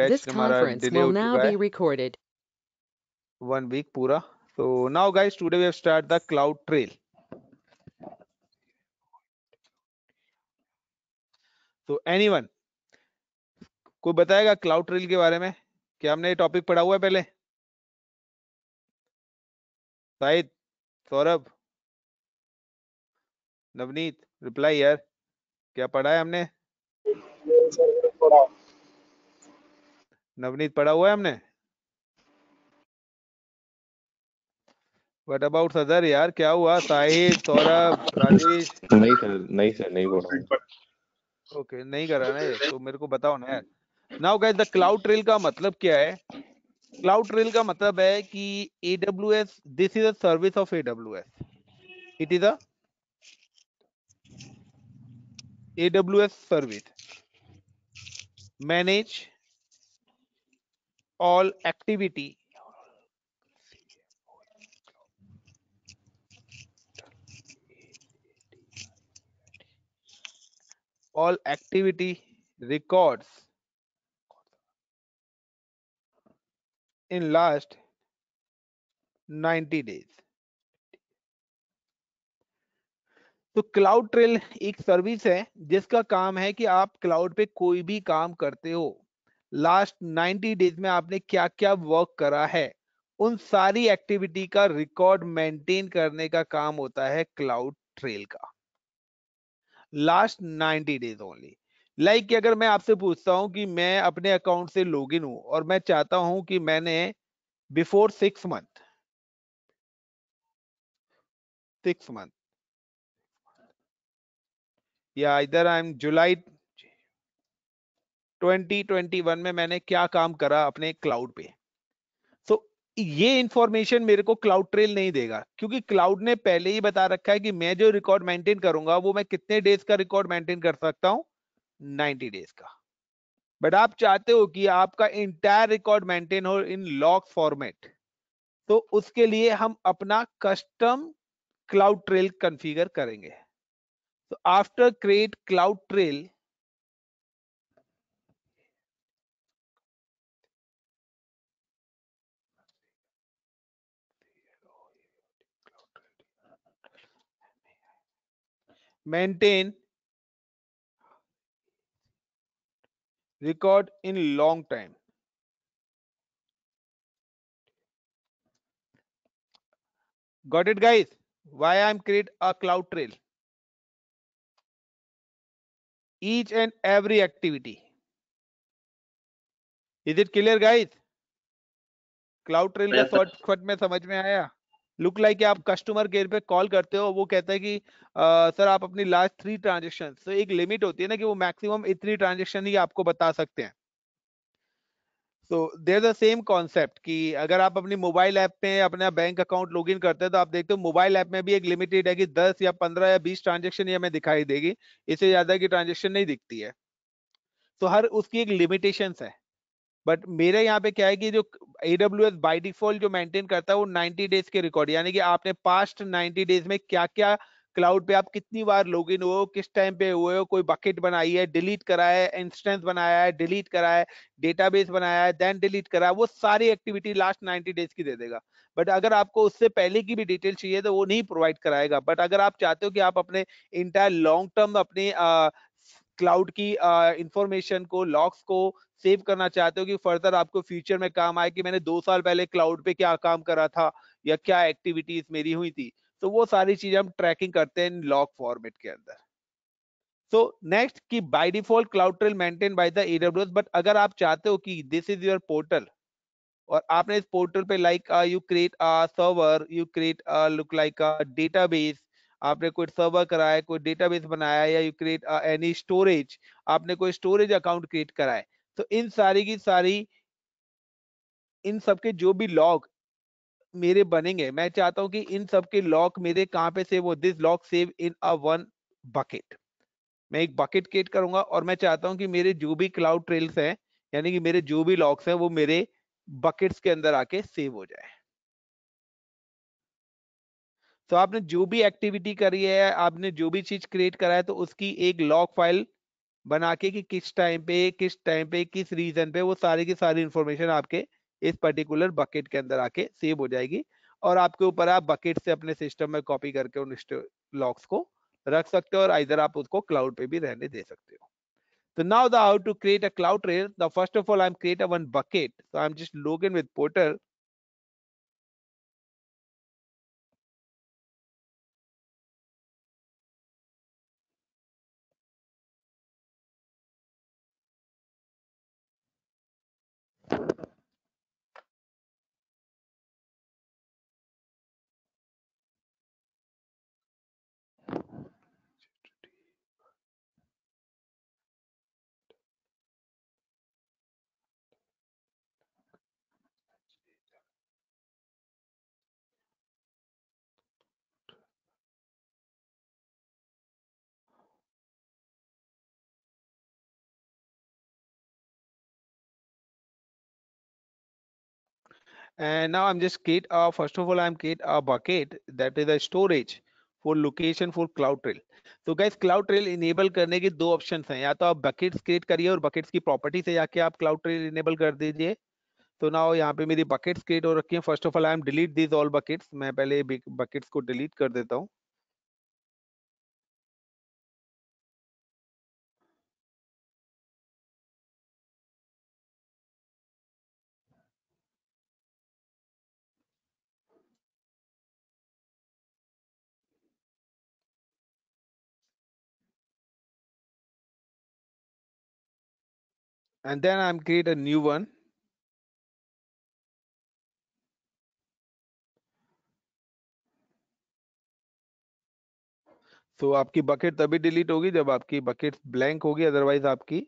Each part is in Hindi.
This conference will now be recorded. One week पूरा so now guys today we have started the cloud trail so anyone कोई बताएगा क्लाउड ट्रेल के बारे में क्या हमने ये टॉपिक पढ़ा हुआ है पहले शाहिद सौरभ नवनीत रिप्लाई यार क्या पढ़ा है हमने नवनीत पढ़ा हुआ है हमने? वट अबाउट सदर यार? क्या हुआ? साहिद सौरभ राजेश? नहीं सर नहीं सर नहीं बोल रहा ओके नहीं कर रहा ना ये तो मेरे को बताओ ना यार। Now guys the cloud trail का मतलब क्या है? क्लाउड ट्रेल का मतलब है कि AWS this is a service of AWS it is a AWS service. Manage all activity all activity records in last 90 days तो क्लाउड ट्रेल एक सर्विस है जिसका काम है कि आप क्लाउड पे कोई भी काम करते हो लास्ट 90 डेज़ में आपने क्या क्या वर्क करा है? उन सारी एक्टिविटी का रिकॉर्ड मेंटेन करने का काम होता है क्लाउड ट्रेल का। लास्ट 90 डेज़ ओनली लाइक अगर मैं आपसे पूछता हूँ कि मैं अपने अकाउंट से लॉगिन हूँ और मैं चाहता हूँ कि मैंने before six month six month या इधर आई एम जुलाई 2021 में मैंने क्या काम करा अपने क्लाउड पे? तो ये इंफॉर्मेशन मेरे को क्लाउड ट्रेल नहीं देगा, क्योंकि क्लाउड ने पहले ही बता रखा है कि मैं जो रिकॉर्ड मेंटेन करूँगा, वो मैं कितने डेज़ का रिकॉर्ड मेंटेन कर सकता हूँ? 90 डेज़ का। बट आप चाहते हो कि आपका इंटायर रिकॉर्ड मेंटेन हो इन लॉग फॉर्मेट तो उसके लिए हम अपना कस्टम क्लाउड ट्रेल कॉन्फ़िगर करेंगे। तो after create cloud trail maintain record in long time got it guys why i'm create a cloud trail each and every activity is it clear guys cloud trail का. शॉर्टकट में समझ में आया लुक लाइक आप कस्टमर केयर पे कॉल करते हो, वो कहता है कि सर आप अपनी लास्ट थ्री ट्रांजेक्शन तो एक लिमिट होती है ना कि वो मैक्सिमम इतनी ट्रांजेक्शन ही आपको बता सकते हैं। तो देर द सेम कॉन्सेप्ट कि अगर आप अपनी मोबाइल ऐप में अपना बैंक अकाउंट लॉगिन करते हैं तो आप देखते हो मोबाइल ऐप में भी एक लिमिटेड है कि 10 या 15 या 20 ट्रांजेक्शन ही हमें दिखाई देगी। इससे ज़्यादा की ट्रांजेक्शन नहीं दिखती है। तो हर उसकी एक लिमिटेशंस है। बट मेरे यहाँ पे क्या है कि जो AWS बाय डिफ़ॉल्ट जो मेंटेन करता है, वो 90 डेज़ के रिकॉर्ड यानी कि आपने पास्ट 90 डेज़ में क्या क्या क्लाउड पे आप कितनी बार लॉगिन हुए हो, किस टाइम पे हुए हो, कोई बकेट बनाई है डिलीट करा है इंस्टेंस बनाया है डिलीट करा है डेटाबेस बनाया है देन डिलीट करा है, वो सारी एक्टिविटी लास्ट 90 डेज़ की दे देगा। बट अगर आपको उससे पहले की भी डिटेल चाहिए तो वो नहीं प्रोवाइड कराएगा। बट अगर आप चाहते हो कि आप अपने इंटायर लॉन्ग टर्म अपने क्लाउड की इंफॉर्मेशन को लॉक्स को सेव करना चाहते हो कि फर्दर आपको फ्यूचर में काम आए कि मैंने दो साल पहले क्लाउड पे क्या काम करा था या क्या एक्टिविटीज़ मेरी हुई थी। तो वो सारी चीज़ें हम ट्रैकिंग करते हैं लॉग फॉर्मेट के अंदर। सो नेक्स्ट कि by default cloud trail maintain by the AWS but अगर आप चाहते हो कि दिस इज़ योर पोर्टल और आपने इस पोर्टल पे like you create a server you create look like a database आपने कोई सर्वर कराया, कोई डेटाबेस बनाया या यू क्रिएट एनी स्टोरेज, आपने कोई स्टोरेज अकाउंट क्रिएट कराया तो इन सारी की सारी इन सबके जो भी लॉग मेरे बनेंगे, मैं चाहता हूँ कि इन सब के लॉग मेरे कहाँ पे सेव हो this log save in a one bucket मैं एक बकेट क्रिएट करूँगा और मैं चाहता हूँ कि मेरे जो भी क्लाउड ट्रेल्स हैं, यानी कि मेरे जो भी लॉग्स हैं, वो मेरे बकेट्स के अंदर आके सेव हो जाए। तो आपने जो भी एक्टिविटी करी है आपने जो भी चीज़ क्रिएट करा है तो उसकी एक लॉग फ़ाइल बना के कि किस टाइम पे किस टाइम पे किस रीजन पे वो सारी की सारी इंफॉर्मेशन आपके इस पर्टिकुलर बकेट के अंदर आके सेव हो जाएगी और आपके ऊपर आप बकेट से अपने सिस्टम में कॉपी करके उन लॉक्स को रख सकते हो और इधर आप उसको क्लाउड पे भी रहने दे सकते हो So now the how to create a cloud trail. The first of all, I'm create a one bucket. So I'm just login with Portal. And now i'm just create uh, first of all i'm create a bucket. That is a storage for location for cloud trail. तो गाइस क्लाउड ट्रेल इनेबल करने के दो ऑप्शन हैं। या तो आप बकेट्स क्रिएट करिए और बकेट्स की प्रॉपर्टी से जाके आप क्लाउड ट्रेल इनेबल कर दीजिए। तो ना यहाँ पे मेरी बकेट्स क्रिएट हो रखी है। First of all I am delete this all buckets मैं पहले बकेट्स को डिलीट कर देता हूँ। And then I'm create a new one. तो आपकी बकेट तभी डिलीट होगी जब आपकी बकेट ब्लैंक होगी अदरवाइज़ आपकी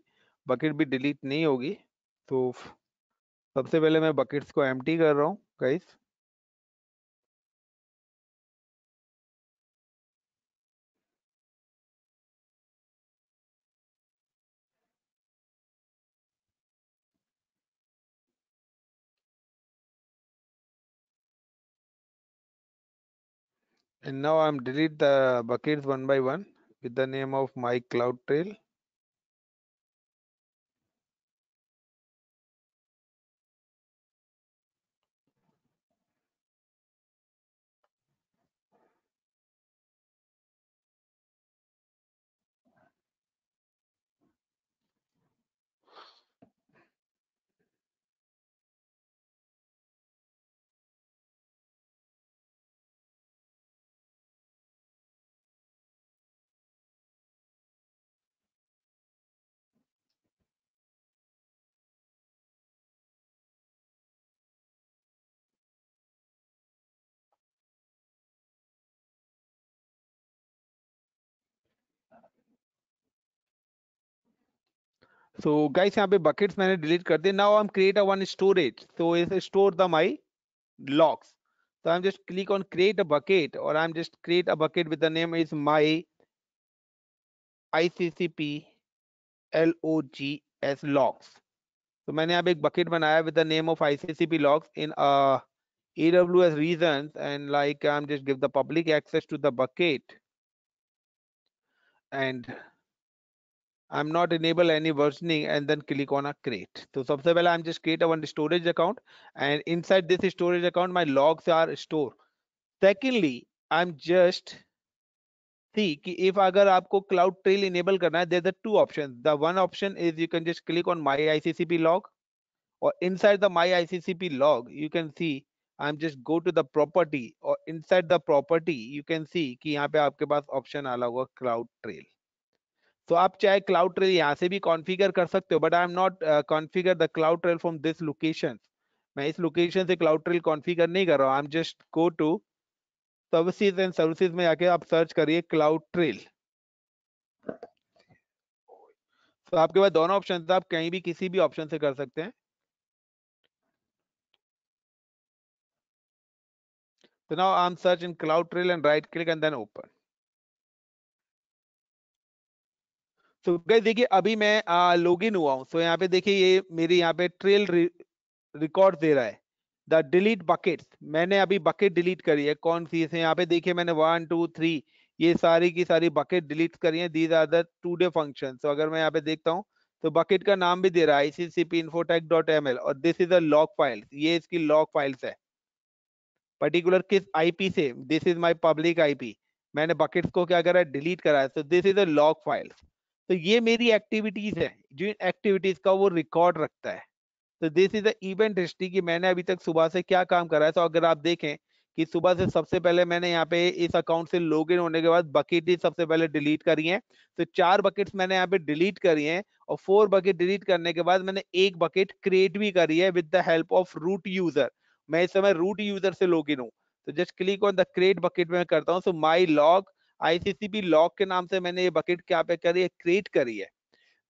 बकेट भी डिलीट नहीं होगी तो सबसे पहले मैं बकेट्स को एम्प्टी कर रहा हूँ guys and now I'm delete the buckets one by one with the name of my cloud trail so guys यहाँ पे buckets मैंने delete कर दिए now I'm create a one storage so is store the my logs so I'm just click on create a bucket or I'm just create a bucket with the name is my ICCP logs logs तो मैंने यहाँ पे एक bucket बनाया with the name of ICCP logs in uh, AWS reasons and like I'm just give the public access to the bucket and I'm not enable any versioning and then click on a create. So सबसे पहले I'm just create a one storage account and inside this storage account my logs are stored. Secondly, I'm just see कि if अगर आपको cloud trail enable करना है there's the two options. The one option is you can just click on my ICCP log or inside the my ICCP log you can see I'm just go to the property or inside the property you can see कि यहाँ पे आपके पास option आ होगा cloud trail. तो आप चाहे क्लाउड ट्रेल यहाँ से भी कॉन्फ़िगर कर सकते हो but I am not configure the cloud trail from this location मैं इस लोकेशन से क्लाउड ट्रेल कॉन्फ़िगर नहीं कर रहा हूँ I am just go to services and services में जाके आप सर्च करिए क्लाउड ट्रेल तो आपके पास दोनों ऑप्शन आप कहीं भी किसी भी ऑप्शन से कर सकते हैं। So now I'm search in CloudTrail and right click and then open. तो गए देखिए, अभी मैं लॉग इन हुआ हूँ तो यहाँ पे देखिए, ये मेरी यहाँ पे ट्रेल रिकॉर्ड दे रहा है। द डिलीट बकेट्स मैंने अभी बकेट डिलीट करी है। कौन सी है यहाँ पे देखिए, मैंने वन टू थ्री ये सारी की सारी बकेट डिलीट करी है। These are the today function तो अगर मैं यहाँ पे देखता हूँ तो बकेट का नाम भी दे रहा है आईसीसीपी इन्फोटेक और this is a log file ये इसकी लॉग फाइल्स है। पर्टिकुलर किस आईपी से? This is my public IP मैंने बकेट्स को क्या करा? डिलीट करा है। तो this is a log files तो ये मेरी एक्टिविटीज़ है जो एक्टिविटीज़ का वो रिकॉर्ड रखता है। तो this is the event history की मैंने अभी तक सुबह से क्या काम करा है। तो अगर आप देखें कि सुबह से सबसे पहले मैंने यहाँ पे इस अकाउंट से लॉगिन होने के बाद बकेट ही सबसे पहले डिलीट करी है। तो चार बकेट्स मैंने यहाँ पे डिलीट करी हैं और फोर बकेट डिलीट करने के बाद मैंने एक बकेट क्रिएट भी करी है with the help of root user मैं इस समय रूट यूज़र से लॉगिन हूँ। तो just click on the create bucket में करता हूँ। So my log ICCP log के नाम से मैंने ये बकेट क्या पे करी है क्रिएट करी है।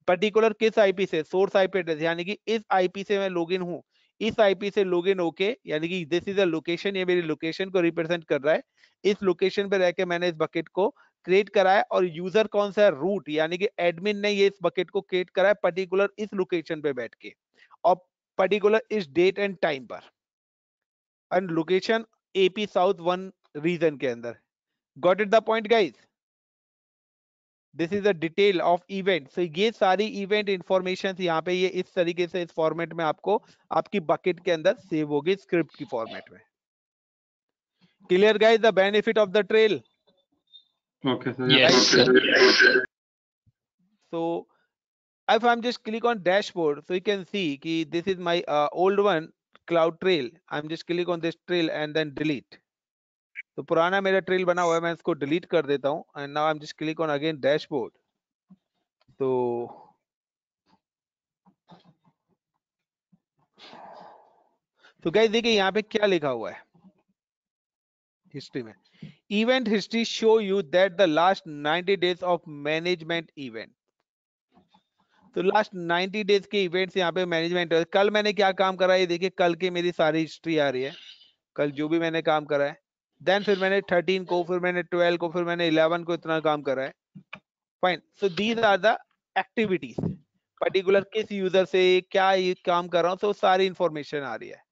पर्टिकुलर किस आईपी से? सोर्स आईपी एड्रेस यानी कि इस आईपी से मैं लॉगिन हूँ। इस आईपी से लॉगिन होके, यानी कि दिस इज़ अ लोकेशन ये मेरी लोकेशन को रिप्रेजेंट कर रहा है। इस लोकेशन पे रह के मैंने इस बकेट को क्रिएट करा है और यूज़र कौन सा है? रूट यानी कि एडमिन ने ये इस बकेट को क्रिएट करा है पर्टिकुलर इस लोकेशन पे बैठ के, और पर्टिकुलर इस डेट एंड टाइम पर। And location AP south one region के अंदर। Got it the point guys this is a detail of event so ये सारी इवेंट इंफॉर्मेशन यहाँ पे ये इस तरीके से इस फॉर्मेट में आपको आपकी बकेट के अंदर सेव होगी स्क्रिप्ट की फॉर्मेट में clear guys the benefit of the trail Okay, sir. Yes. Right. So if I'm just click on dashboard, so you can see ki this is my uh, old one cloud trail. I'm just click on this trail and then delete. तो पुराना मेरा ट्रेल बना हुआ है, मैं इसको डिलीट कर देता हूँ and now I am just click on again dashboard तो तो गाइस देखिए यहाँ पे क्या लिखा हुआ है? हिस्ट्री में। Event history show you that the last 90 डेज़ ऑफ़ मैनेजमेंट इवेंट तो लास्ट 90 डेज़ के इवेंट्स यहाँ पे मैनेजमेंट कल मैंने क्या काम करा है? देखिए, कल की मेरी सारी हिस्ट्री आ रही है। कल जो भी मैंने काम करा है। देन फिर मैंने 13 को फिर मैंने 12 को फिर मैंने 11 को इतना काम करा है fine so these are the activities particular किस यूज़र से क्या ये काम कर रहा हूँ तो सारी इंफॉर्मेशन आ रही है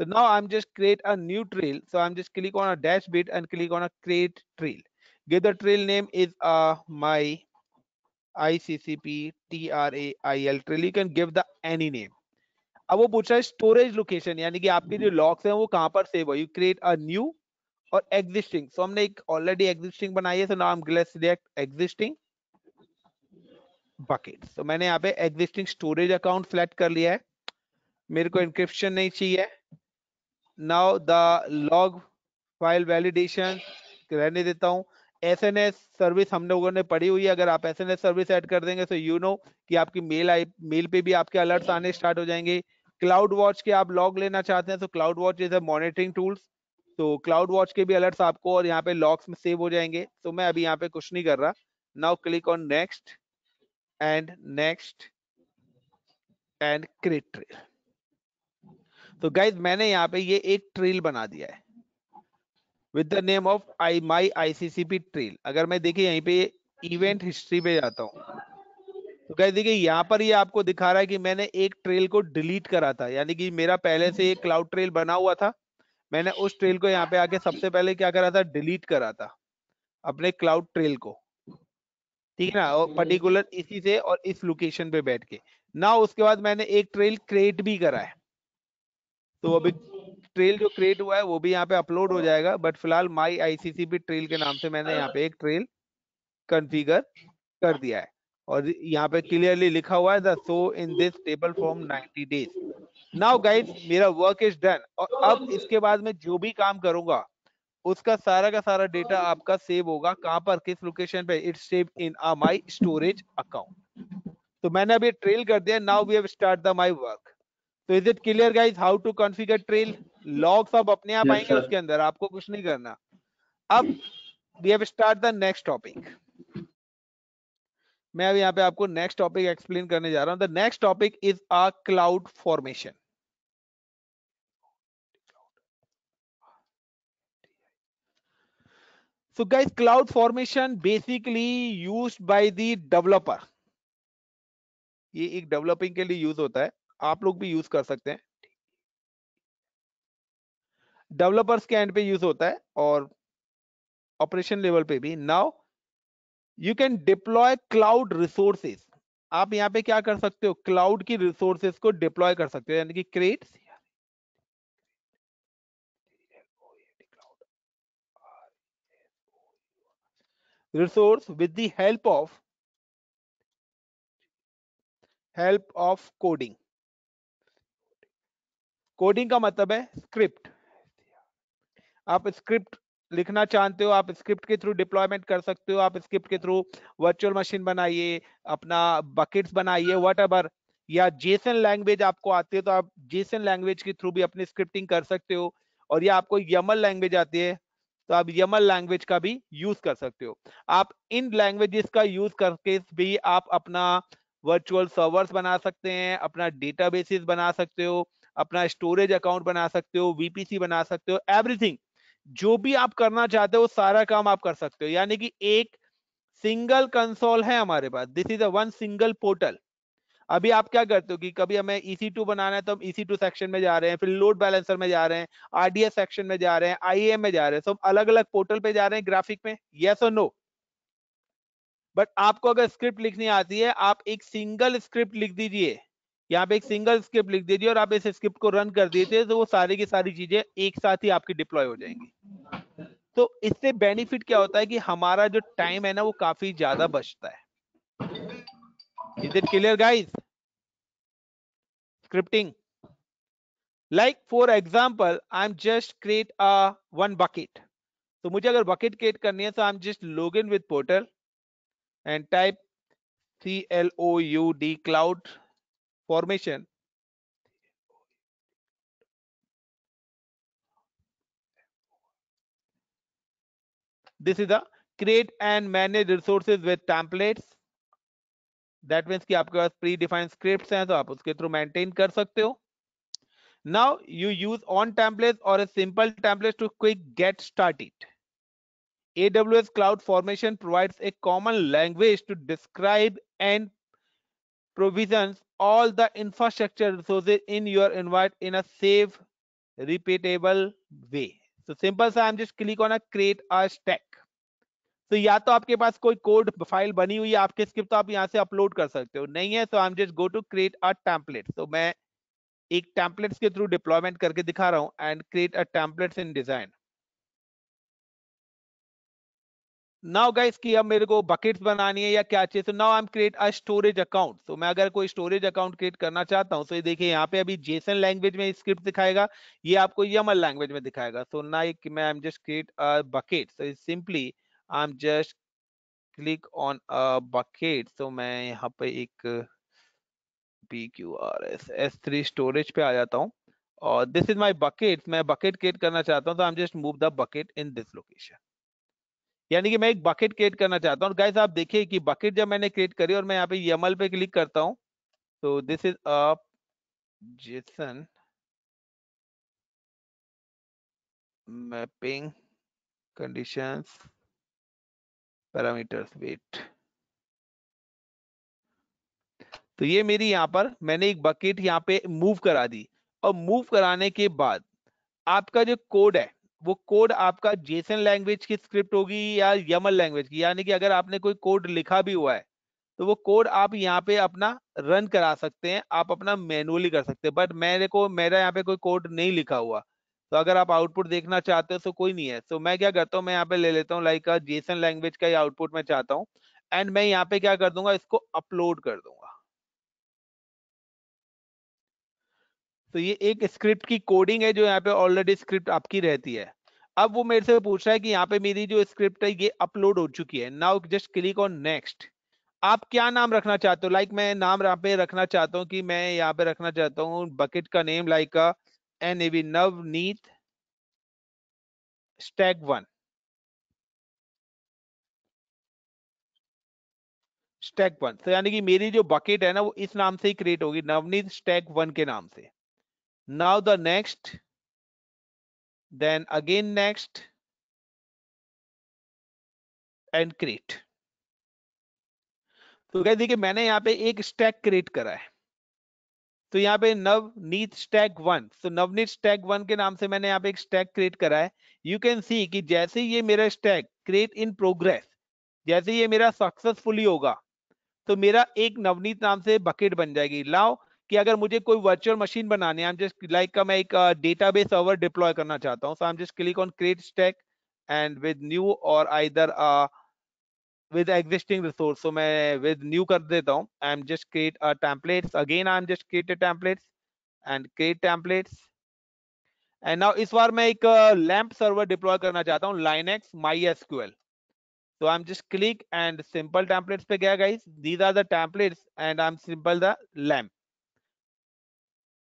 so now i'm just create a new trail so i'm just click on a dash bit and click on a create trail give the trail name is uh my iccp trail trail you can give the any name अब वो पूछ रहा है स्टोरेज लोकेशन यानी कि आपके जो लॉक्स हैं वो कहाँ पर सेव हो यू क्रिएट अ न्यू और एग्जिस्टिंग सो so, हमने एक ऑलरेडी एग्जिस्टिंग बनाई है so now I am select existing bucket तो मैंने यहाँ पे एग्जिस्टिंग स्टोरेज अकाउंट सेलेक्ट कर लिया है। मेरे को इंक्रिप्शन नहीं चाहिए। Now the log file validation रहने देता हूँ। एस एन एस सर्विस हम लोगों ने पढ़ी हुई है। अगर आप S N S service add कर देंगे तो यू नो कि आपकी मेल आई मेल पे भी आपके अलर्ट्स आने स्टार्ट हो जाएँगे। क्लाउड वॉच के आप लॉग लेना चाहते हैं तो cloud watch is a monitoring tools तो क्लाउड वॉच के भी अलर्ट्स आपको और यहाँ पे लॉक्स में सेव हो जाएँगे। तो मैं अभी यहाँ पे कुछ नहीं कर रहा। Now click on next and next and create trail तो गाइज़ मैंने यहाँ पे ये एक ट्रेल बना दिया है। With the name of I my ICCP trail अगर मैं देखिए यहीं पे इवेंट हिस्ट्री पे जाता हूँ। तो गाइज़ देखिए यहाँ पर ये आपको दिखा रहा है कि मैंने एक ट्रेल को डिलीट करा था। यानी कि मेरा पहले से एक क्लाउड ट्रेल बना हुआ था। मैंने उस ट्रेल को यहाँ पे आके सबसे पहले क्या करा था? डिलीट करा था अपने क्लाउड ट्रेल को। ठीक है ना? और पर्टिकुलर इसी से और इस लोकेशन पे बैठ के। ना उसके बाद मैंने एक ट्रेल क्रिएट भी करा है। तो अभी ट्रेल जो क्रिएट हुआ है वो भी यहाँ पे अपलोड हो जाएगा बट फ़िलहाल माई आईसीसीपी ट्रेल के नाम से मैंने यहाँ पे एक ट्रेल कॉन्फ़िगर कर दिया है। और यहाँ पे क्लियरली लिखा हुआ है the so in this table form 90 days now guys मेरा वर्क इज़ डन और अब इसके बाद में जो भी काम करूँगा उसका सारा का सारा डेटा आपका सेव होगा। कहाँ पर? किस लोकेशन पे? It's save in my storage account तो मैंने अभी ट्रेल कर दिया। Now we have start the my work तो is it clear guys how to configure trail logs अब अपने आप yes, आएँगे उसके अंदर। आपको कुछ नहीं करना। अब we have start the next topic मैं अभी यहाँ पे आपको नेक्स्ट टॉपिक एक्सप्लेन करने जा रहा हूँ। The next topic is a cloud formation So guys, cloud formation basically used by the developer. ये एक डेवलपिंग के लिए यूज़ होता है। आप लोग भी यूज़ कर सकते हैं। डेवलपर्स के एंड पे यूज़ होता है और ऑपरेशन लेवल पे भी। Now you can deploy cloud resources आप यहाँ पे क्या कर सकते हो? क्लाउड की रिसोर्सेस को डिप्लॉय कर सकते हो, यानी कि create resource with the help of help of coding. Coding का मतलब है स्क्रिप्ट आप स्क्रिप्ट लिखना चाहते हो, आप स्क्रिप्ट के थ्रू डिप्लॉयमेंट कर सकते हो, आप स्क्रिप्ट के थ्रू वर्चुअल मशीन बनाइए, अपना बकेट्स बनाइए वट या जेसन लैंग्वेज आपको आती है तो आप जेसन लैंग्वेज के थ्रू भी अपनी स्क्रिप्टिंग कर सकते हो, और या आपको यमल लैंग्वेज आती है तो आप यमल लैंग्वेज का भी यूज़ कर सकते हो। आप इन लैंग्वेजेस का यूज़ करके भी आप अपना वर्चुअल सर्वर्स बना सकते हैं, अपना डेटाबेसेस बना सकते हो, अपना स्टोरेज अकाउंट बना सकते हो वीपीसी बना सकते हो एवरीथिंग जो भी आप करना चाहते हो सारा काम आप कर सकते हो। यानी कि एक सिंगल कंसोल है हमारे पास। This is a one single portal अभी आप क्या करते हो कि कभी हमें EC2 बनाना है तो हम EC2 सेक्शन में जा रहे हैं, फिर लोड बैलेंसर में जा रहे हैं आरडीएस सेक्शन में जा रहे हैं IAM में जा रहे हैं। सब अलग अलग पोर्टल पे जा रहे हैं ग्राफिक में यस और नो बट आपको अगर स्क्रिप्ट लिखनी आती है, आप एक सिंगल स्क्रिप्ट लिख दीजिए। यहाँ पे एक सिंगल स्क्रिप्ट लिख दीजिए और आप इस स्क्रिप्ट को रन कर देते तो वो सारी की सारी चीज़ें एक साथ ही आपकी डिप्लॉय हो जाएँगी। तो इससे बेनिफिट क्या होता है कि हमारा जो टाइम है ना, वो काफ़ी ज़्यादा बचता है। Is it clear guys scripting like for example I am just create a one bucket तो मुझे अगर बकेट क्रिएट करनी है तो I am just log in with portal and type C L O U D cloud formation. This is the create and manage resources with templates. That means कि आपके पास प्री डिफाइंड स्क्रिप्ट हैं तो आप उसके थ्रू मेंटेन कर सकते हो now you use on template और a simple template to quick get started AWS Cloud Formation provides a common language to describe and provisions all the infrastructure resources in your environment in a safe, repeatable way. So simple, so I'm just click on a create a stack. तो या तो आपके पास कोई कोड फ़ाइल बनी हुई है आपके स्क्रिप्ट तो आप यहाँ से अपलोड कर सकते हो नहीं है तो I am just go to create a template तो मैं एक टेम्पलेट्स के थ्रू डिप्लॉयमेंट करके दिखा रहा हूँ and create a templates in design now guys कि अब मेरे को बकेट्स बनानी है या क्या चाहिए तो now I am create a storage account तो मैं अगर कोई स्टोरेज अकाउंट क्रिएट करना चाहता हूँ तो ये देखिए यहाँ पे अभी जेसन लैंग्वेज में स्क्रिप्ट दिखाएगा, ये आपको यमल लैंग्वेज में दिखाएगा. सो ना एक मैं I am just create a bucket so simply I'm just click on a bucket. So मैं यहाँ पे एक PQRS S3 storage पे आ जाता हूँ. और दिस इज़ माई बकेट मैं बकेट क्रिएट करना चाहता हूँ तो I am just move the bucket in this location. यानी कि मैं एक बकेट क्रिएट करना चाहता हूँ। गाइस आप देखिए कि बकेट जब मैंने क्रिएट करी और मैं यहाँ पे यमल पे क्लिक करता हूँ तो this is a JSON mapping conditions parameters wait तो ये मेरी यहाँ पर मैंने एक बकेट यहाँ पे मूव करा दी। और मूव कराने के बाद आपका जो कोड है वो कोड आपका जेसन लैंग्वेज की स्क्रिप्ट होगी या यमल लैंग्वेज की, यानी कि अगर आपने कोई कोड लिखा भी हुआ है तो वो कोड आप यहाँ पे अपना रन करा सकते हैं, आप अपना मैनुअली कर सकते हैं, बट मेरे को, मेरा यहाँ पे कोई कोड नहीं लिखा हुआ। तो अगर आप आउटपुट देखना चाहते हो तो कोई नहीं है। तो मैं क्या करता हूँ, मैं यहाँ पे ले लेता हूँ, लाइक, जेसन लैंग्वेज का ही आउटपुट मैं चाहता हूँ, एंड मैं यहाँ पे क्या कर दूँगा, इसको अपलोड कर दूँगा। तो ये एक स्क्रिप्ट की कोडिंग है जो यहाँ पे ऑलरेडी स्क्रिप्ट आपकी रहती है। अब वो मेरे से पूछ रहा है कि यहाँ पे मेरी जो स्क्रिप्ट है, ये अपलोड हो चुकी है। Now just click on next आप क्या नाम रखना चाहते हो? लाइक like मैं नाम यहाँ पे रखना चाहता हूँ कि मैं यहाँ पे रखना चाहता हूँ। बकेट का name like like NAV Navneet stack one. Stack one तो यानी कि मेरी जो बकेट है ना, वो इस नाम से ही क्रिएट होगी। नवनीत स्टैक वन के नाम से। Now the next then again next and create तो कह देखिए मैंने यहाँ पे एक स्टैक क्रिएट करा है। तो यहाँ पे नवनीत स्टैक वन तो नवनीत स्टैक वन के नाम से मैंने यहाँ पे एक स्टैक क्रिएट करा है। यू कैन सी कि जैसे ये मेरा स्टैक क्रिएट इन प्रोग्रेस जैसे ये मेरा सक्सेसफुली होगा तो मेरा एक नवनीत नाम से बकेट बन जाएगी। लाओ कि अगर मुझे कोई वर्चुअल मशीन बनानी है जस्ट लाइक का मैं एक डेटाबेस सर्वर डिप्लॉय करना चाहता हूँ so I am just click on create stack and with new और either with existing resource so मैं विद न्यू कर देता हूँ। I am just create a templates again I am just create a templates and create templates and now इस बार मैं एक लैंप सर्वर डिप्लॉय करना चाहता हूँ Linux MySQL so i'm just click and simple templates pe gaya guys. These are the templates and i'm simple the lamp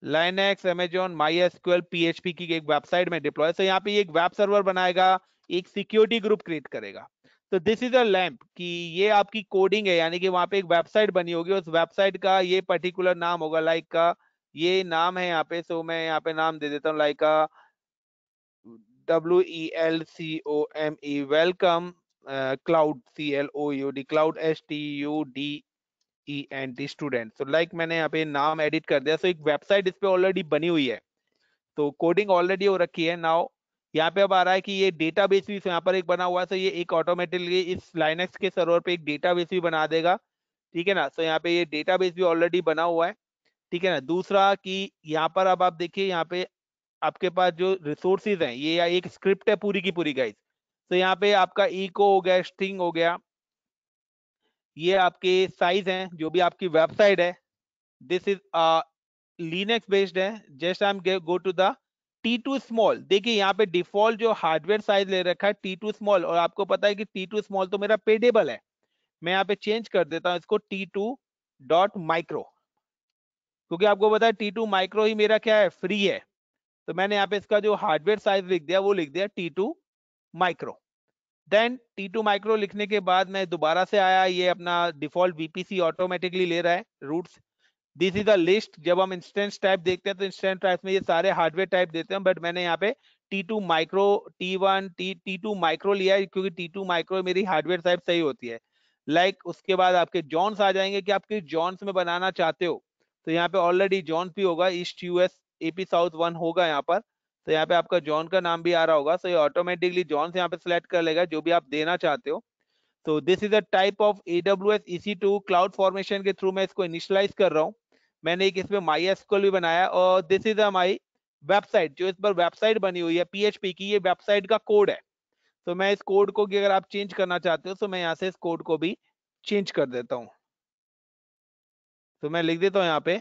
Linux, Amazon, MySQL PHP की एक वेबसाइट में डिप्लॉय so, यहाँ पे एक वेब सर्वर बनाएगा, एक सिक्योरिटी ग्रुप क्रिएट करेगा। तो दिस इज़ अ लैम्प कि ये आपकी कोडिंग है, यानी कि वहाँ पे एक वेबसाइट बनी होगी। उस वेबसाइट का ये पर्टिकुलर नाम होगा लाइक का ये नाम है यहाँ पे। सो मैं यहाँ पे नाम दे देता हूँ लाइक का W E L C O M E welcome cloud C L O U D cloud S T U D E N T student तो लाइक मैंने यहाँ पे नाम एडिट कर दिया सो so एक वेबसाइट इस पे ऑलरेडी बनी हुई है। तो कोडिंग ऑलरेडी हो रखी है। नाउ यहाँ पे अब आ रहा है कि ये डेटाबेस भी यहाँ पर एक बना हुआ है तो ये एक ऑटोमेटिकली इस लाइनेक्स के सर्वर पे एक डेटाबेस भी बना देगा। ठीक है ना? तो यहाँ पे ये डेटाबेस भी ऑलरेडी बना हुआ है। ठीक है ना? दूसरा कि यहाँ पर अब आप देखिए, यहाँ पे आपके पास जो रिसोर्सेज हैं, ये एक स्क्रिप्ट है पूरी की पूरी गाइस तो यहाँ पे आपका इको हो गया स्ट्रिंग हो गया ये आपके साइज़ हैं, जो भी आपकी वेबसाइट है दिस इज़ लिनक्स बेस्ड है just I am go to the T two small देखिए यहाँ पे डिफ़ॉल्ट जो हार्डवेयर साइज़ ले रखा है टी टू स्मॉल और आपको पता है कि टी टू स्मॉल तो मेरा पेडेबल है। मैं यहाँ पे चेंज कर देता हूँ इसको टी टू डॉट माइक्रो क्योंकि आपको पता है टी टू माइक्रो ही मेरा क्या है फ्री है। तो मैंने यहाँ पे इसका जो हार्डवेयर साइज़ लिख दिया, वो लिख दिया T two micro then T two micro लिखने के बाद मैं दोबारा से आया ये अपना डिफ़ॉल्ट वीपीसी ऑटोमेटिकली ले रहा है routes this is a list जब हम इंस्टेंस टाइप देखते हैं तो इंस्टेंस टाइप में ये सारे हार्डवेयर टाइप देते हैं बट मैंने यहाँ पे T2 micro T T1 T T2 micro लिया है क्योंकि T2 माइक्रो मेरी हार्डवेयर टाइप सही होती है। लाइक like, उसके बाद आपके जॉन्स आ जाएँगे कि आपके जॉन्स में बनाना चाहते हो। तो यहाँ पे ऑलरेडी जॉन्स भी होगा east US AP south one होगा यहाँ पर। तो यहाँ पे आपका जॉन का नाम भी आ रहा होगा। तो ये ऑटोमेटिकली जॉन्स यहाँ पे सिलेक्ट कर लेगा, जो भी आप देना चाहते हो। तो this is a type of AWS EC2 cloud formation के थ्रू मैं इसको इनिशलाइज कर रहा हूँ। मैंने एक इसमें माई एसक्यूएल भी बनाया और दिस इज़ माई वेबसाइट जो इस पर वेबसाइट बनी हुई है पीएचपी की, ये वेबसाइट का कोड है। तो मैं इस कोड को अगर आप चेंज करना चाहते हो तो मैं यहाँ से इस कोड को भी चेंज कर देता हूँ। तो मैं लिख देता हूँ यहाँ पे।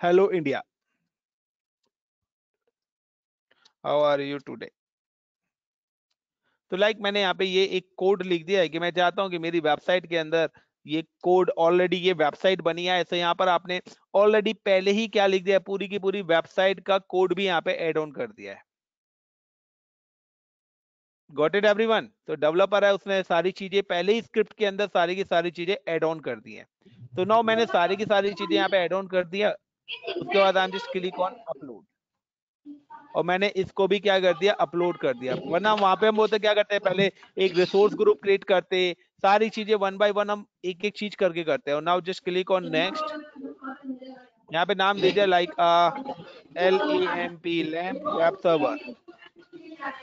Hello India how are you today तो लाइक like मैंने यहाँ पे ये एक कोड लिख दिया है कि मैं चाहता हूँ कि मेरी वेबसाइट के अंदर ये कोड ऑलरेडी ये वेबसाइट बनी है ऐसे यहाँ पर आपने ऑलरेडी पहले ही क्या लिख दिया है? पूरी की पूरी वेबसाइट का कोड भी यहाँ पे एड ऑन कर दिया है। गॉट इट एवरीवन तो डेवलपर है, उसने सारी चीज़ें पहले ही स्क्रिप्ट के अंदर सारी की सारी चीज़ें एड ऑन कर दी है। तो नाउ मैंने सारी की सारी चीज़ें यहाँ पे एड ऑन कर दिया उसके बाद I am just click on upload और मैंने इसको भी क्या कर दिया अपलोड कर दिया। वरना वहाँ पे हम बोलते, क्या करते हैं? पहले एक रिसोर्स ग्रुप क्रिएट करते, सारी चीज़ें वन बाय वन हम एक एक चीज़ करके करते हैं। और now just click on next यहाँ पे नाम दीजिए like L E M P lamp web server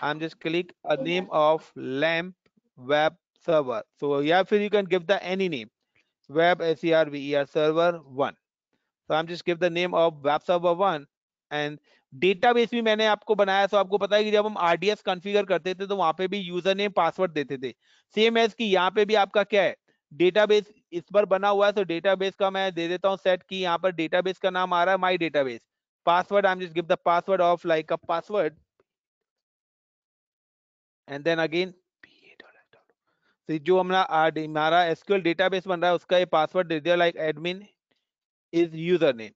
I am just click a name of lamp web server so या फिर you can give the any name web ser ver server 1 so i'm just give the name of web server 1 and database भी मैंने आपको बनाया तो आपको पता है कि जब हम आरडीएस कॉन्फ़िगर करते थे तो वहाँ पे भी यूज़र नेम पासवर्ड देते थे। सेम एज की यहाँ पे भी आपका क्या है? डेटाबेस इस पर बना हुआ है तो डेटाबेस का मैं दे देता हूँ सेट की यहाँ पर डेटाबेस का नाम आ रहा है my database password I am just give the password of like a password and then again जो हमारा एसक्यूएल डेटाबेस बन रहा है, उसका ये पासवर्ड दे दिया like admin user name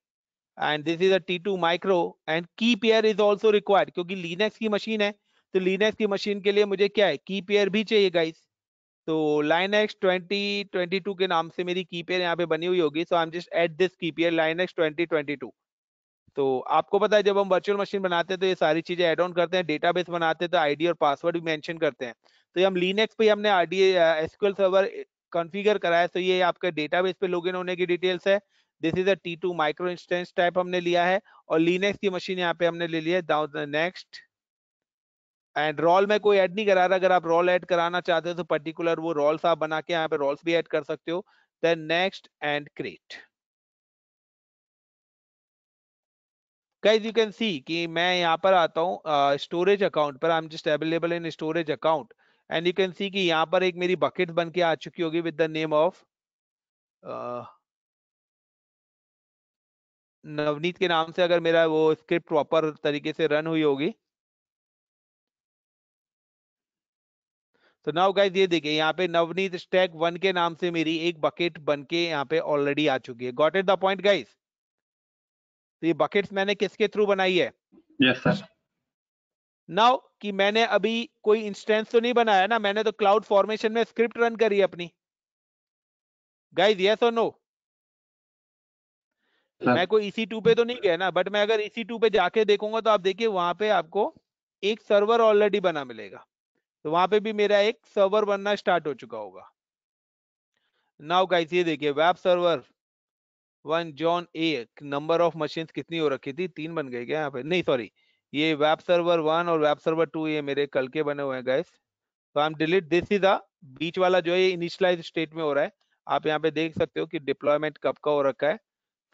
and this is a T2 micro, and key pair is also required, क्योंकि Linux की मशीन है। तो Linux की मशीन के लिए मुझे क्या है? की पेयर भी चाहिए गाइस तो Linux 2022 के नाम से मेरी की पेयर यहाँ पे बनी हुई होगी। So I am just add this key pair Linux 2022 तो आपको पता है, जब हम वर्चुअल मशीन बनाते हैं तो ये सारी चीज़ें एड ऑन करते हैं डेटाबेस बनाते हैं तो आईडी और पासवर्ड भी मेंशन करते हैं। तो ये हम लिनक्स पे हमने आरडी एसक्यूएल सर्वर कॉन्फ़िगर कराया तो ये आपका डेटाबेस पे लॉगिन होने की डिटेल्स है। This is a T two micro instance type हमने लिया है और लीनेक्स की मशीन यहाँ पे हमने ले लिया है। नेक्स्ट एंड रोल में कोई ऐड नहीं करा रहा। अगर आप रोल ऐड कराना चाहते हो तो पर्टिकुलर वो रोल्स आप बना के यहाँ पे रोल्स भी ऐड कर सकते हो। Then next and create guys, you can see कि मैं यहाँ पर आता हूँ स्टोरेज अकाउंट पर। I am just available in storage account and you can see कि यहाँ पर एक मेरी बकेट बन के आ चुकी होगी with the name of Navneet के नाम से अगर मेरा वो स्क्रिप्ट प्रॉपर तरीके से रन हुई होगी। तो नाउ गाइस ये देखिए यहाँ पे नवनीत स्टैक वन के नाम से मेरी एक बकेट बन के यहाँ पे ऑलरेडी आ चुकी है। Got it the point guys तो ये बकेट्स मैंने किसके थ्रू बनाई है? यस सर नाउ कि मैंने अभी कोई इंस्टेंस तो नहीं बनाया ना मैंने तो क्लाउड फॉर्मेशन में स्क्रिप्ट रन करी अपनी। गाइज़ यस और नो मैं कोई इसी टू पे तो नहीं गया ना बट मैं अगर इसी टू पे जाके देखूँगा तो आप देखिए, वहाँ पे आपको एक सर्वर ऑलरेडी बना मिलेगा। तो वहाँ पे भी मेरा एक सर्वर बनना स्टार्ट हो चुका होगा। नाउ गाइस ये देखिए web server one zone A number of machine कितनी हो रखी थी? तीन बन गए क्या यहाँ पे? नहीं सॉरी ये वेब सर्वर वन और वेब सर्वर टू ये मेरे कल के बने हुए हैं गाइस तो I am delete this is the बीच वाला जो है इनिशियलाइज स्टेट में हो रहा है। आप यहाँ पे देख सकते हो कि डिप्लॉयमेंट कब का हो रखा है।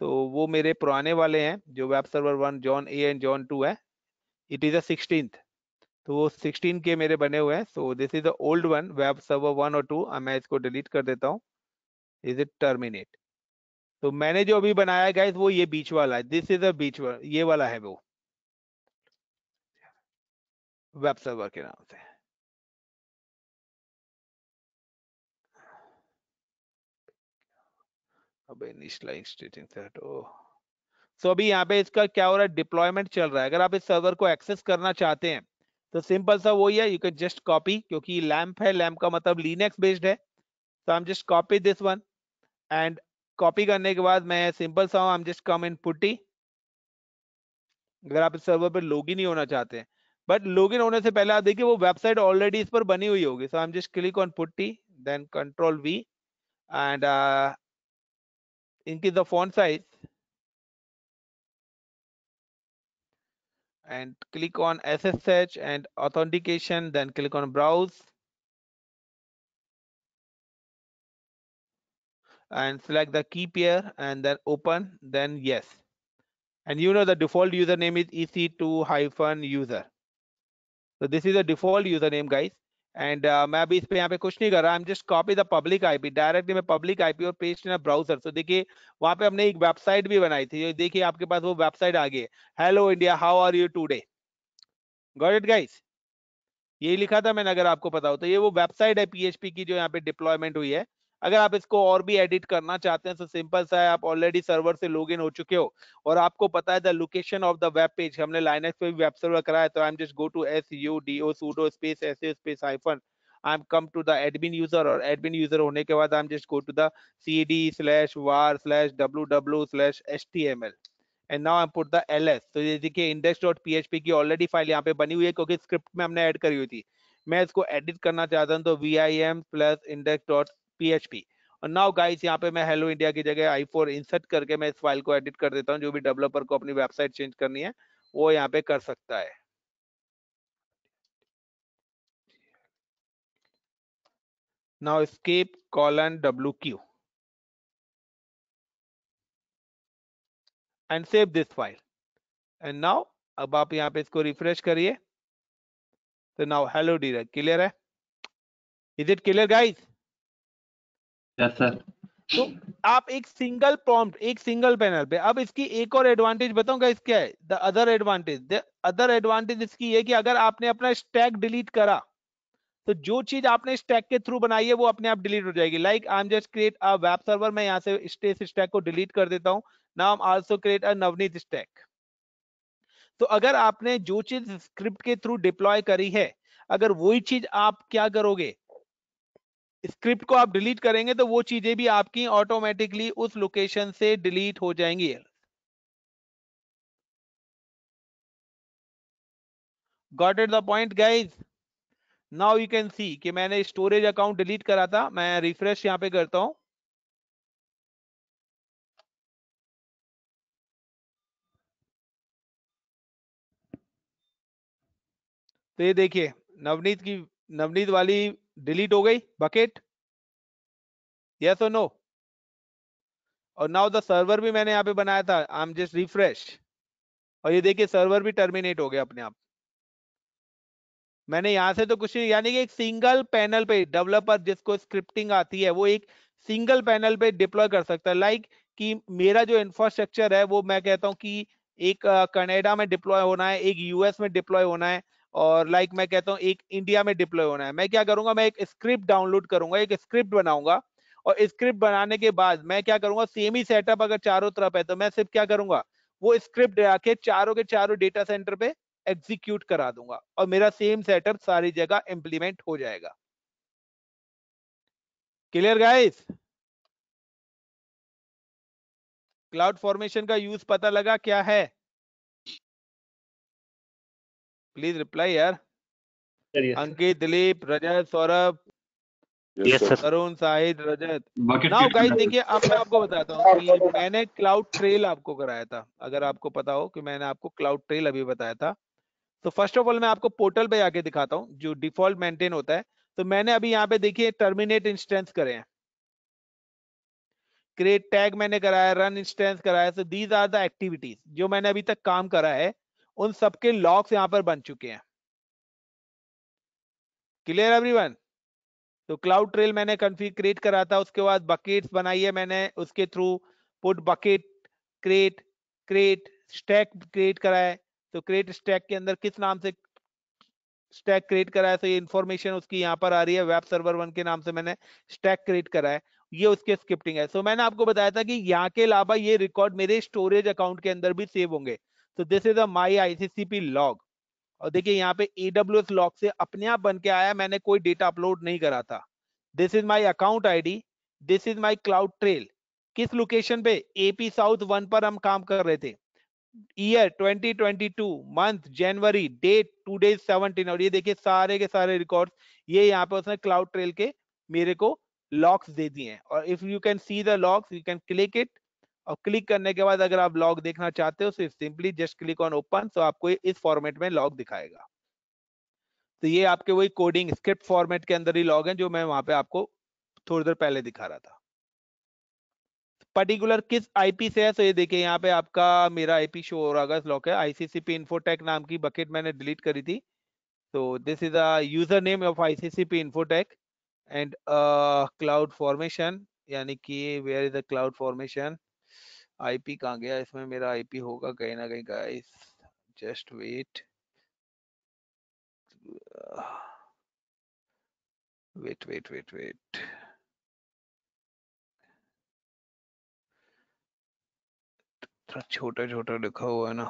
तो वो मेरे पुराने वाले हैं, जो web server one zone A and zone two है। इट इज़ अ सिक्सटींथ तो वो सिक्सटीन के मेरे बने हुए हैं। So this is the old one web server one और टू मैं इसको डिलीट कर देता हूँ। इज़ इट टर्मिनेट तो मैंने जो अभी बनाया गया वो ये बीच वाला है। दिस इज़ अ बीच वाला ये वाला है वो। वेब सर्वर के नाम से। अब इनिशियलाइज स्टेटिंग सेट ओ सो अभी यहाँ पे इसका क्या हो रहा है? डिप्लॉयमेंट चल रहा है। अगर आप इस सर्वर को एक्सेस करना चाहते हैं तो सिंपल सा वही है यू कैन जस्ट कॉपी क्योंकि लैंप है। लैंप का मतलब लीनेक्स बेस्ड है। तो I am just copy this one and copy करने के बाद मैं सिंपल सा हूँ। I am just come in PuTTY अगर आप इस सर्वर पर लॉग इन नहीं होना चाहते हैं। बट लॉग इन होने से पहले आप देखिए, वो वेबसाइट ऑलरेडी इस पर बनी हुई होगी। So I am just click on PuTTY then control V and increase the font size and click on SSH and authentication then click on browse and select the key pair and then open then yes. And you know the default username is ec2 hyphen user. So this is the default username guys and uh, मैं अभी इस पे यहाँ पे कुछ नहीं कर रहा। I am just copy the public IP directly मैं पब्लिक आईपी और पेस्ट इन ब्राउज़र तो देखिए वहाँ पे हमने एक वेबसाइट भी बनाई थी। देखिए आपके पास वो वेबसाइट आ गई है। Hello India how are you today got it guys ये लिखा था मैंने अगर आपको पता हो। तो ये वो वेबसाइट है पीएचपी की जो यहाँ पे डिप्लॉयमेंट हुई है। अगर आप इसको और भी एडिट करना चाहते हैं तो सिंपल सा है, आप ऑलरेडी सर्वर से लॉग हो चुके हो और आपको पता है the location of the web page हमने लाइनेक्स पे भी वेब सर्वर कराया तो I am just go to S U D O sudo space S space hyphen I am come to the admin user और एडमिन यूज़र होने के बाद I am just go to the C D slash var slash W W slash H T M L and now I put the L S तो ये देखिए index dot P H P की ऑलरेडी फ़ाइल यहाँ पे बनी हुई है, क्योंकि स्क्रिप्ट में हमने ऐड करी हुई थी। मैं इसको एडिट करना चाहता हूँ तो V I M plus index dot P H P और नाउ गाइस यहाँ पे मैं हेलो इंडिया की जगह आई फोर इंसर्ट करके मैं इस फ़ाइल को एडिट कर देता हूँ, जो भी डेवलपर को अपनी वेबसाइट चेंज करनी है, वो यहाँ पे कर सकता है। Now escape colon wq and save this file and now, अब आप यहाँ पे इसको रिफ्रेश करिए। तो नाउ हेलो डी क्लियर है? इज़ इट क्लियर गाइस तो आप एक सिंगल प्रॉम्प्ट एक सिंगल पैनल पे, अब इसकी एक और एडवांटेज बताऊँगा इसके है? The other advantage the other advantage इसकी है कि अगर आपने अपना स्टैक डिलीट करा तो जो चीज़ आपने स्टैक के थ्रू बनाई है, वो अपने आप डिलीट हो जाएगी। Like I am just create a web server मैं यहाँ से स्टेस स्टैक को डिलीट कर देता हूँ। Now I also create a Navneet stack तो अगर आपने जो चीज़ स्क्रिप्ट के थ्रू डिप्लॉय करी है, अगर वही चीज़ आप क्या करोगे? स्क्रिप्ट को आप डिलीट करेंगे तो वो चीज़ें भी आपकी ऑटोमेटिकली उस लोकेशन से डिलीट हो जाएँगी। Got it the point guys now you can see कि मैंने स्टोरेज अकाउंट डिलीट करा था। मैं रिफ्रेश यहाँ पे करता हूँ। तो ये देखिए, नवनीत की, नवनीत वाली डिलीट हो गई बकेट यस और नो और नाउ द सर्वर भी मैंने यहाँ पे बनाया था आई एम जस्ट रिफ्रेश और ये देखिए सर्वर भी टर्मिनेट हो गया अपने आप। मैंने यहाँ से तो कुछ नहीं, यानी कि एक सिंगल पैनल पे डेवलपर जिसको स्क्रिप्टिंग आती है, वो एक सिंगल पैनल पे डिप्लॉय कर सकता है। लाइक like कि मेरा जो इंफ्रास्ट्रक्चर है, वो मैं कहता हूँ कि एक कनाडा में डिप्लॉय होना है, एक यूएस में डिप्लॉय होना है और लाइक like मैं कहता हूँ, एक इंडिया में डिप्लॉय होना है। मैं क्या करूँगा, मैं एक स्क्रिप्ट डाउनलोड करूँगा, एक स्क्रिप्ट बनाऊँगा और स्क्रिप्ट बनाने के बाद मैं क्या करूँगा सेम ही सेटअप अगर चारों तरफ़ है तो मैं सिर्फ़ क्या करूँगा, वो स्क्रिप्ट आके चारों के चारों डेटा सेंटर पे एग्जीक्यूट करा दूँगा और मेरा सेम सेटअप सारी जगह इंप्लीमेंट हो जाएगा। क्लियर गाइस क्लाउड फॉर्मेशन का यूज़ पता लगा क्या है? प्लीज़ रिप्लाई यार। Ankit Dilip Rajat Saurabh. Yes, sir. Tarun Sahid Rajat. Now guys देखिए अब मैं आपको बताता हूँ कि मैंने क्लाउड ट्रेल आपको कराया था अगर आपको पता हो कि मैंने आपको क्लाउड ट्रेल अभी बताया था। तो फ़र्स्ट ऑफ़ ऑल मैं आपको पोर्टल पे जाके दिखाता हूँ जो डिफ़ॉल्ट मेंटेन होता है। तो मैंने अभी यहाँ पे देखिए टर्मिनेट इंस्टेंस करे हैं। क्रिएट टैग मैंने कराया रन इंस्टेंस कराया। तो दीज आर द एक्टिविटीज़ जो मैंने अभी तक काम करा है। उन सबके लॉग्स यहाँ पर बन चुके हैं। क्लियर एवरीवन तो क्लाउड ट्रेल मैंने कन्फिग क्रिएट करा था उसके बाद बकेट्स बनाई है मैंने उसके through put bucket create create stack create करा है। तो क्रिएट स्टैक के अंदर किस नाम से स्टैक क्रिएट करा है? तो ये इन्फॉर्मेशन उसकी यहाँ पर आ रही है वेब सर्वर वन के नाम से मैंने स्टैक क्रिएट करा है। ये उसके स्क्रिप्टिंग है। सो so, मैंने आपको बताया था कि यहाँ के अलावा ये रिकॉर्ड मेरे स्टोरेज अकाउंट के अंदर भी सेव होंगे। तो this is a my ICCP log और देखिए यहाँ पे एडब्ल्यू लॉग से अपने आप बन के आया, मैंने कोई डेटा अपलोड नहीं करा था। This is my account ID this is my cloud trail किस लोकेशन पे? एपी साउथ वन पर हम काम कर रहे थे। Year 2022 month January date two days 17 और ये देखिए सारे के सारे रिकॉर्ड ये यहाँ पे उसने क्लाउड ट्रेल के मेरे को लॉक्स दे दिए हैं। और if you can see the logs you can click it और क्लिक करने के बाद अगर आप लॉग देखना चाहते हो तो simply just click on open तो आपको इस फॉर्मेट में लॉग दिखाएगा। तो ये आपके वही कोडिंग स्क्रिप्ट फॉर्मेट के अंदर ही लॉग है, जो मैं वहाँ पे आपको थोड़ी देर पहले दिखा रहा था। पर्टिकुलर किस आईपी से है? तो ये देखिए, यहाँ पे आपका मेरा आईपी शो हो रहा है लॉक है। आईसीसीपी इन्फोटेक नाम की बकेट मैंने डिलीट करी थी। तो this is a user name of ICCP Infotech and cloud formation यानी कि where is the cloud formation IP कहाँ गया? इसमें मेरा आईपी होगा कहीं ना कहीं guys just wait wait wait wait wait छोटा छोटा लिखा हुआ है ना।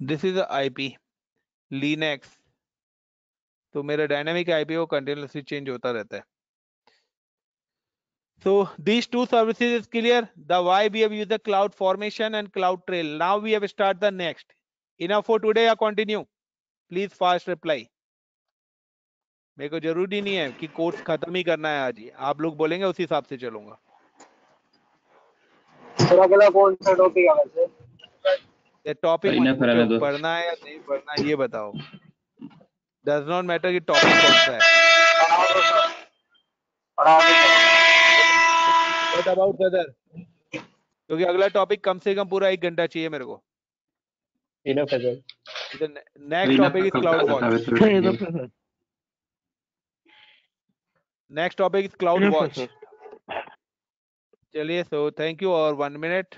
दिस इज़ आईपी लीनेक्स तो मेरा डायनामिक आईपी वो कंटिन्यूसली चेंज होता रहता है So these two services is clear. The why we have used the cloud formation and cloud trail. Now we have start the next. Enough for today or continue? Please fast reply. मेरे को ज़रूरी नहीं है कि कोर्स खत्म ही करना है आज ही आप लोग बोलेंगे उसी हिसाब से चलूँगा अगला कौन सा टॉपिक है वैसे ये टॉपिक। पढ़ना है या नहीं पढ़ना ये बताओ डज नॉट मैटर कि टॉपिक कौन सा है। व्हाट अबाउट ब्रदर क्योंकि अगला टॉपिक कम से कम पूरा एक घंटा चाहिए मेरे को। इनफ है sir next topic is cloud watch next topic is cloud watch चलिए सो थैंक यू और वन मिनट